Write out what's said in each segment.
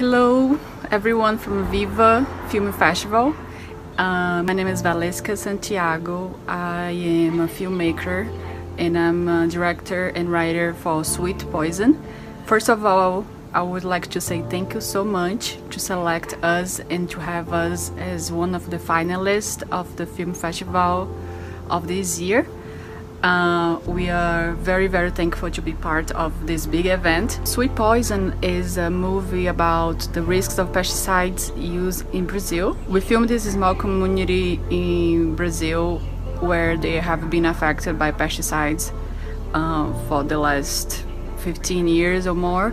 Hello, everyone from Viva Film Festival. Uh, my name is Waleska Santiago. I am a filmmaker and I'm a director and writer for Sweet Poison. First of all, I would like to say thank you so much to select us and to have us as one of the finalists of the film festival of this year. Uh, we are very, very thankful to be part of this big event. Sweet Poison is a movie about the risks of pesticides used in Brazil. We filmed this small community in Brazil where they have been affected by pesticides uh, for the last 15 years or more.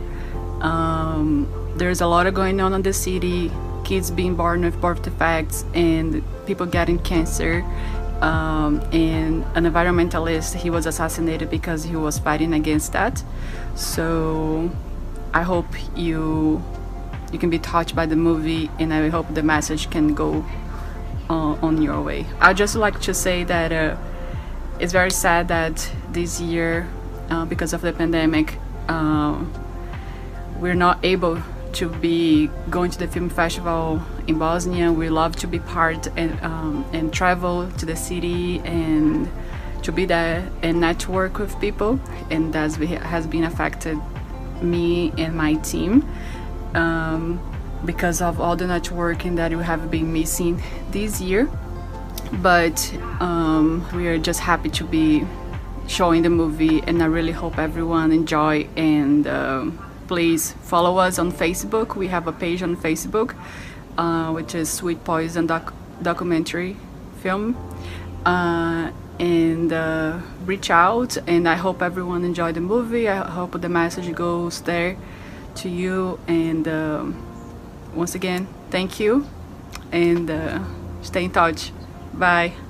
Um, there's a lot of going on in the city, kids being born with birth defects and people getting cancer um, and an environmentalist he was assassinated because he was fighting against that. So i hope you you can be touched by the movie and i hope the message can go uh, on your way. I'd just like to say that uh, it's very sad that this year uh, because of the pandemic uh, we're not able to be going to the film festival in Bosnia. We love to be part and, um, and travel to the city and to be there and network with people. And that has been affected me and my team um, because of all the networking that we have been missing this year. But um, we are just happy to be showing the movie and I really hope everyone enjoy and um, please follow us on Facebook. We have a page on Facebook, uh, which is Sweet Poison doc documentary film. Uh, and uh, reach out and I hope everyone enjoyed the movie. I hope the message goes there to you and um, once again, thank you and uh, stay in touch. Bye.